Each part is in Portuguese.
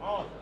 아.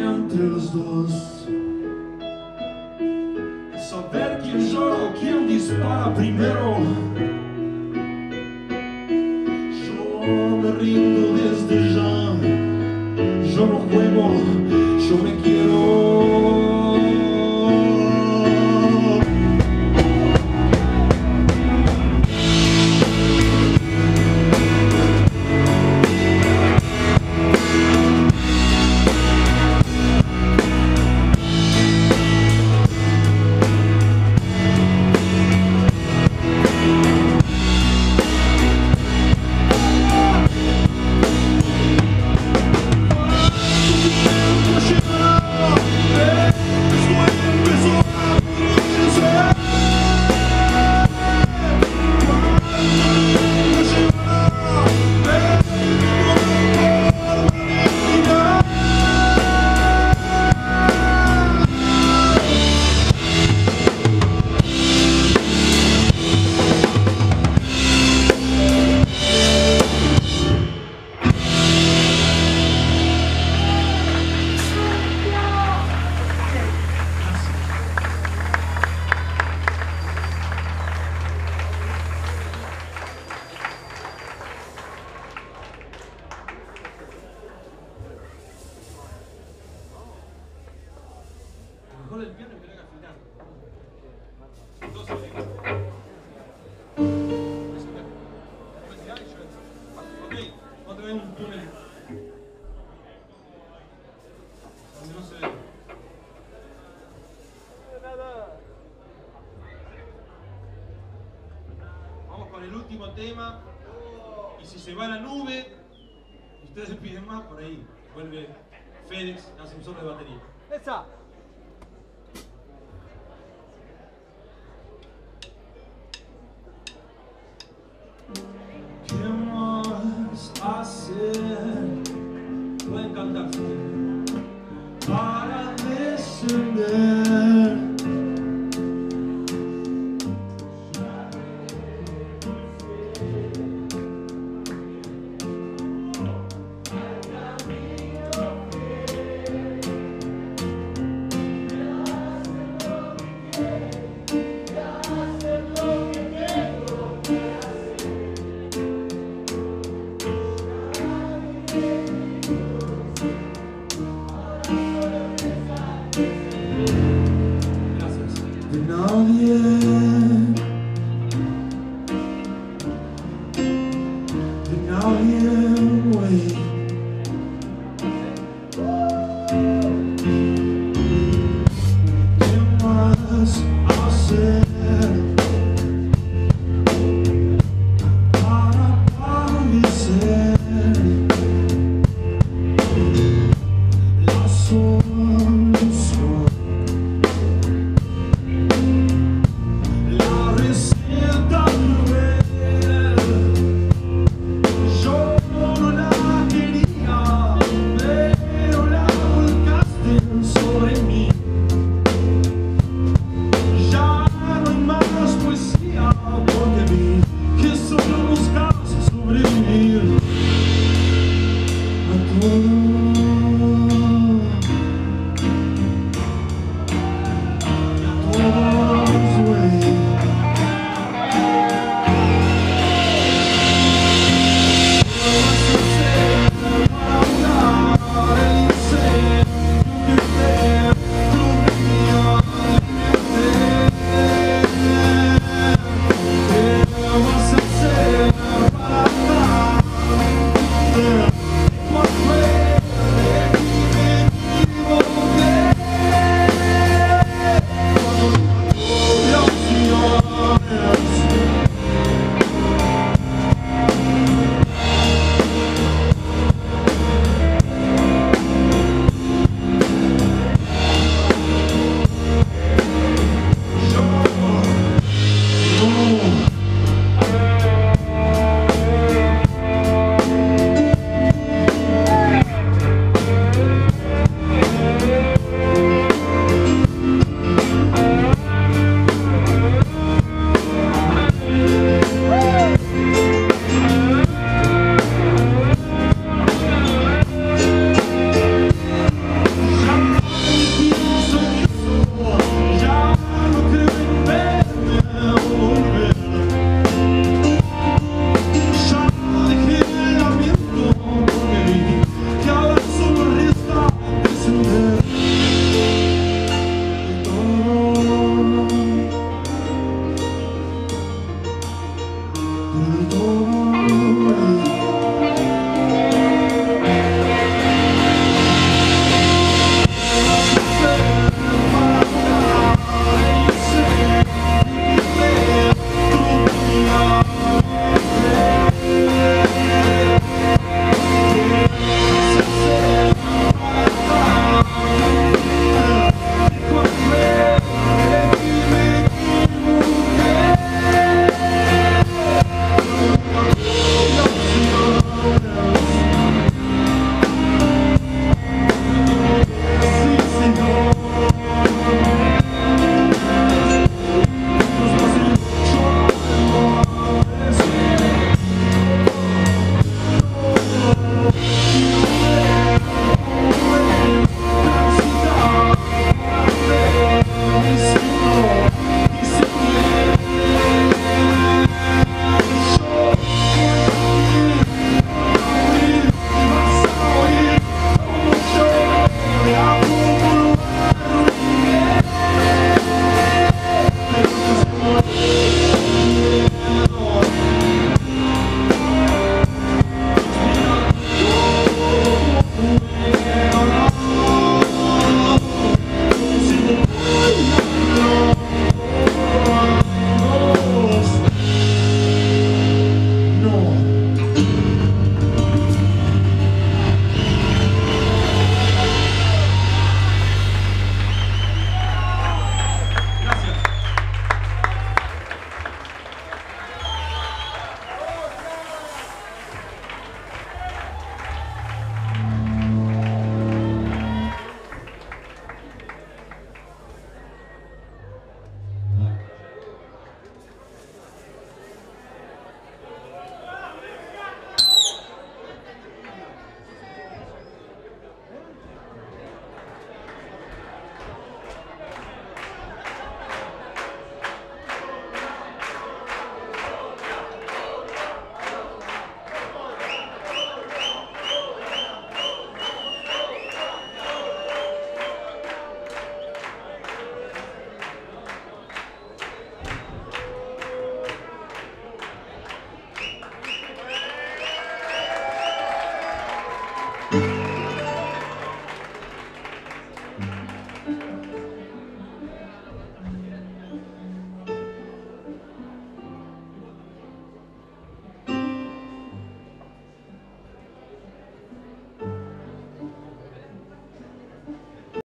entre os dois. Saber quem chora ou quem dispara primeiro. Eu me rindo desde já. doing, doing. yeah.